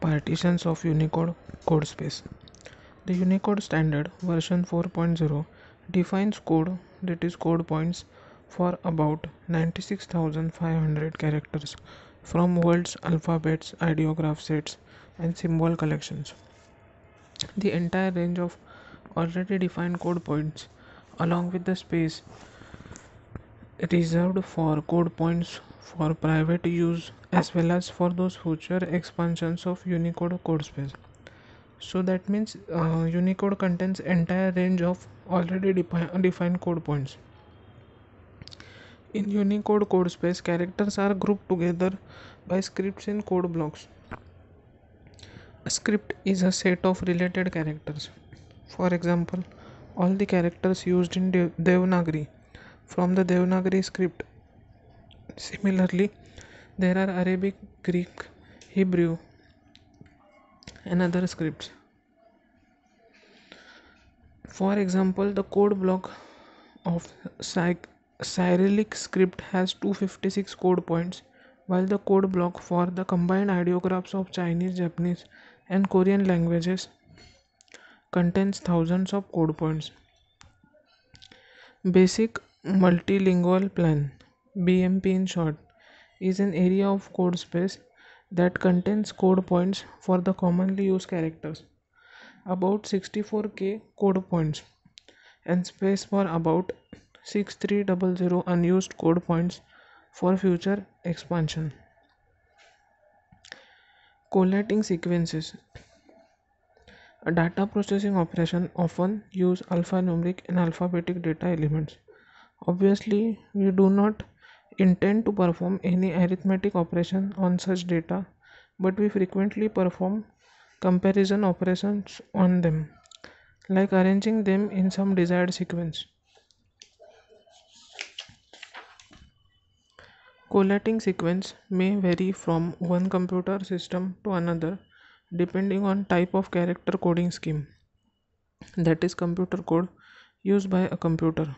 Partitions of Unicode code space. The Unicode standard version 4.0 defines code that is code points for about 96,500 characters from world's alphabets, ideograph sets, and symbol collections. The entire range of already defined code points, along with the space reserved for code points for private use as well as for those future expansions of Unicode code space. So that means uh, Unicode contains entire range of already defi- defined code points. In Unicode code space, characters are grouped together by scripts in code blocks. A script is a set of related characters. For example, all the characters used in Dev- Devanagari from the Devanagari script. Similarly, there are Arabic, Greek, Hebrew, and other scripts. For example, the code block of Cyrillic script has 256 code points, while the code block for the combined ideographs of Chinese, Japanese, and Korean languages contains thousands of code points. Basic Multilingual Plane BMP in short is an area of code space that contains code points for the commonly used characters. About 64k code points and space for about 6300 unused code points for future expansion. Collating sequences a data processing operation often use alphanumeric and alphabetic data elements. Obviously, we do not intend to perform any arithmetic operation on such data, but we frequently perform comparison operations on them, like arranging them in some desired sequence. Collating sequence may vary from one computer system to another depending on type of character coding scheme that is computer code used by a computer